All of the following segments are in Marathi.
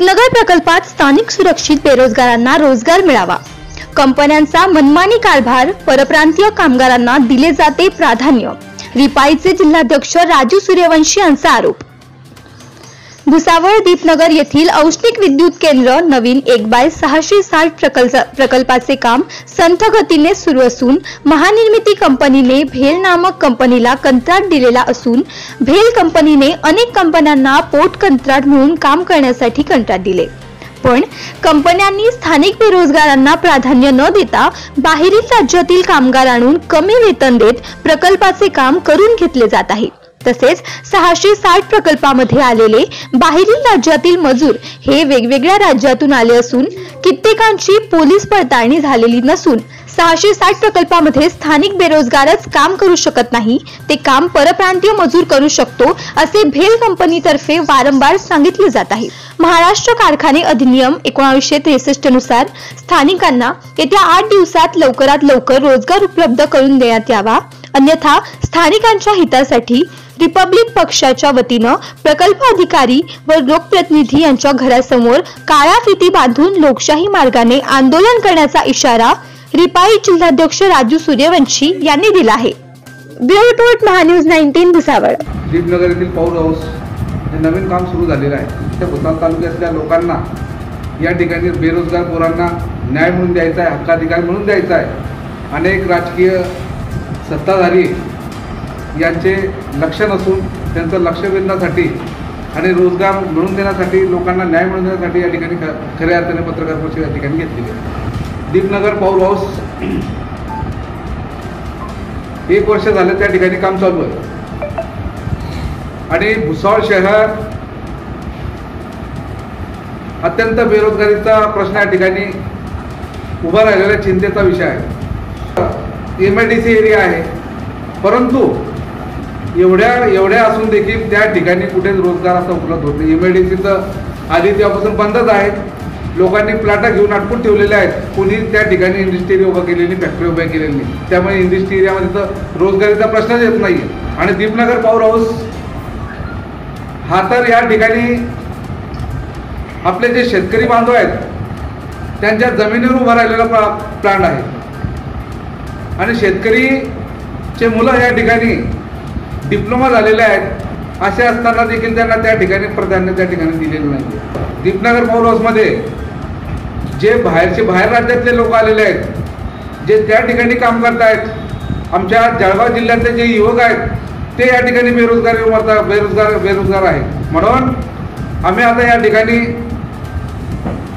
दीपनगर प्रकल्पात स्थानिक सुरक्षित बेरोजगारांना रोजगार मिळावा. कंपन्यांचा मनमानी कारभार परप्रांतीय कामगारांना दिले जाते प्राधान्य. रिपाईचे जिल्हाध्यक्ष राजू सूर्यवंशी यांचा आरोप. भुसावळ दीपनगर येथील औष्णिक विद्युत केंद्र नवीन एक बाय सहाशे साठ प्रकल्पाचे काम संथ गतीने सुरू असून महानिर्मिती कंपनीने भेल नामक कंपनीला कंत्राट दिलेला असून भेल कंपनीने अनेक कंपन्यांना पोट कंत्राट म्हणून काम करण्यासाठी कंत्राट दिले. पण कंपन्यांनी स्थानिक बेरोजगारांना प्राधान्य न देता बाहेरील राज्यातील कामगार आणून कमी वेतन देत प्रकल्पाचे काम करून घेतले जात आहे. तसेच सहाशे साठ प्रकल्पामध्ये आलेले बाहेरील राज्यातील मजूर हे वेगवेगळ्या राज्यातून आले असून कित्येकांची पोलीस पडताळणी झालेली नसून सहाशे साठ प्रकल्पामध्ये स्थानिक बेरोजगारच काम करू शकत नाही ते काम परप्रांतीय मजूर करू शकतो असे भेल कंपनीतर्फे वारंवार सांगितले जात आहे. महाराष्ट्र कारखाने अधिनियम एकोणीसशे त्रेसष्टनुसार स्थानिकांना येत्या आठ दिवसात लवकरात लवकर रोजगार उपलब्ध करून देण्यात यावा अन्यथा स्थानिकांच्या हितासाठी रिपब्लिक पक्षाच्या वतीनं प्रकल्प अधिकारी व लोकप्रतिनिधी यांच्या घरासमोर काळ्या फिती बांधून लोकशाही मार्गाने आंदोलन करण्याचा इशारा रिपाई जिल्हाध्यक्ष राजू सूर्यवंशी यांनी दिला आहे. Bureau report MahaNews nineteen Bhusawal. Deepnagar येथील पॉवर हाऊस हे नवीन काम सुरू झालेलं आहे. त्या भुसावळ तालुक्यातल्या लोकांना या ठिकाणी बेरोजगार पोरांना न्याय म्हणून द्यायचा आहे हक्काधिकार म्हणून द्यायचा आहे. अनेक राजकीय सत्ताधारी यांचे लक्ष नसून त्यांचं लक्ष वेधण्यासाठी आणि रोजगार मिळवून देण्यासाठी लोकांना न्याय मिळवून देण्यासाठी या ठिकाणी खऱ्या अर्थाने पत्रकार परिषद या ठिकाणी घेतलेली आहे दीपनगर पॉवर हाऊस एक वर्ष झालं त्या ठिकाणी काम चालू आहे. आणि भुसावळ शहर अत्यंत बेरोजगारीचा प्रश्न या ठिकाणी उभा राहिलेला चिंतेचा विषय आहे. M I D C area आहे. परंतु एवढ्या एवढ्या असून देखील त्या ठिकाणी कुठेच रोजगार असा उपलब्ध होत नाही. एम आय आधी तेव्हापासून बंदच आहे लोकांनी प्लाटा घेऊन अटकून ठेवलेल्या आहेत. कोणी त्या ठिकाणी इंडस्ट्री उभा केलेली फॅक्टरी उभ्या केलेली नाही. त्यामुळे इंडस्ट्री एरियामध्ये तर रोजगारीचा प्रश्नच येत नाही आणि दीपनगर पॉवर हाऊस हा तर या ठिकाणी आपले जे शेतकरी बांधव आहेत त्यांच्या जमिनीवर उभा राहिलेला प्ला प्लांट आहे. आणि शेतकरीचे मुलं या ठिकाणी डिप्लोमा झालेले आहेत. असे असताना देखील त्यांना त्या ठिकाणी प्राधान्य त्या ठिकाणी दिलेलं नाही. दीपनगर पॉवर हाऊसमध्ये जे बाहेरचे बाहेर राज्यातले लोक आलेले आहेत जे त्या ठिकाणी काम करत आहेत आमच्या जळगाव जिल्ह्यातले जे युवक आहेत ते या ठिकाणी बेरोजगारी उमरतात बेरोजगार बेरोजगार आहेत. म्हणून आम्ही आता या ठिकाणी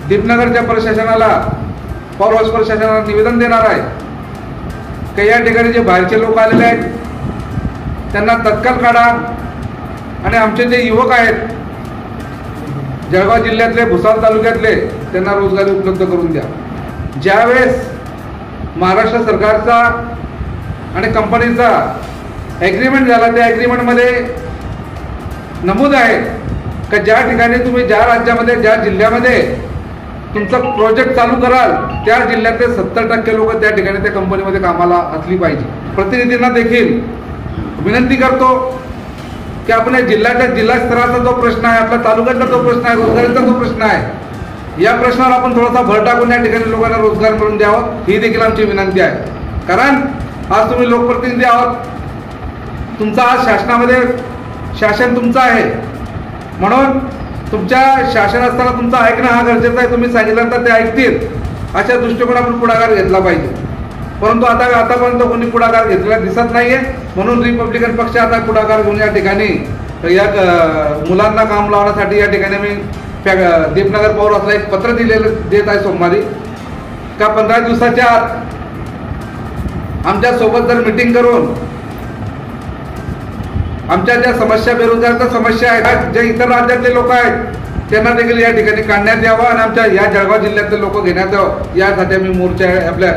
दीपनगरच्या प्रशासनाला पॉवर हाऊस प्रशासनाला निवेदन देणार आहे. की या ठिकाणी जे बाहेरचे लोक आलेले आहेत त्यांना तत्काळ काढा. आणि आमचे जे युवक आहेत जळगाव जिल्ह्यातले भुसावळ तालुक्यातले त्यांना रोजगारी उपलब्ध करून द्या. ज्यावेळेस महाराष्ट्र सरकारचा आणि कंपनीचा ॲग्रीमेंट झाला त्या ॲग्रीमेंटमध्ये नमूद आहे का ज्या ठिकाणी तुम्ही ज्या राज्यामध्ये ज्या जिल्ह्यामध्ये तुमचा प्रोजेक्ट चालू कराल त्या जिल्ह्यातले सत्तर टक्के लोक त्या ठिकाणी त्या कंपनीमध्ये कामाला असली पाहिजे. प्रतिनिधींना देखील विनंती करतो की आपण या जिल्ह्याच्या जिल्हा स्तराचा जो प्रश्न आहे आपल्या तालुक्याचा जो प्रश्न आहे रोजगारीचा जो प्रश्न आहे या प्रश्नावर आपण थोडासा भर टाकून या ठिकाणी लोकांना रोजगार मिळून द्यावं ही देखील आमची विनंती आहे. कारण आज तुम्ही लोकप्रतिनिधी आहोत. तुमचा आज शासनामध्ये शासन तुमचं आहे. म्हणून तुमच्या शासन असताना तुमचं ऐकणं हा गरजेचं आहे तुम्ही सांगितल्यानंतर ते ऐकतील. अशा दृष्टिकोन आपण पुढाकार घेतला पाहिजे. परंतु आता आतापर्यंत कोणी पुढाकार घेतलेला दिसत नाहीये. म्हणून रिपब्लिकन पक्ष आता पुढाकार घेऊन या ठिकाणी या मुलांना काम लावण्यासाठी या ठिकाणी मी दीपनगर पौर असला एक पत्र दिलेलं देत आहे सोमवारी. का पंधरा दिवसाच्या आत आमच्यासोबत जर मिटिंग करून आमच्या ज्या समस्या बेरोजगारच्या समस्या आहेत जे इतर राज्यातले लोक आहेत त्यांना देखील या ठिकाणी काढण्यात यावं आणि आमच्या या जळगाव जिल्ह्यातले लोक घेण्यात यावं. यासाठी आम्ही मोर्चा आपल्या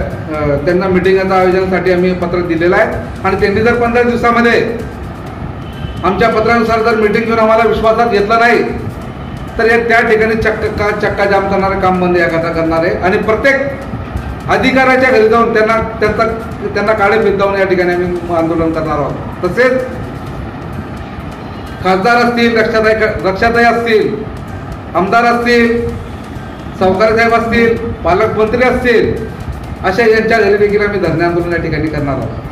त्यांना मिटिंगच्या आयोजनासाठी आम्ही पत्र दिलेलं आहे. आणि त्यांनी जर पंधरा दिवसामध्ये आमच्या पत्रानुसार जर मिटिंग घेऊन आम्हाला विश्वासात घेतलं नाही तर या त्या ठिकाणी चक्क का चक्का जाम करणारे काम बंद या करता करणारे आणि प्रत्येक अधिकाऱ्याच्या घरी जाऊन त्यांना त्यांचा त्यांना काळे फिरतावून या ठिकाणी आम्ही आंदोलन करणार आहोत. तसेच खासदार असतील रक्षाताई रक्षाताई असतील आमदार असतील सावकारसाहेब असतील पालकमंत्री असतील अशा यांच्या घरी देखील आम्ही धरणे आंदोलन या ठिकाणी करणार आहोत.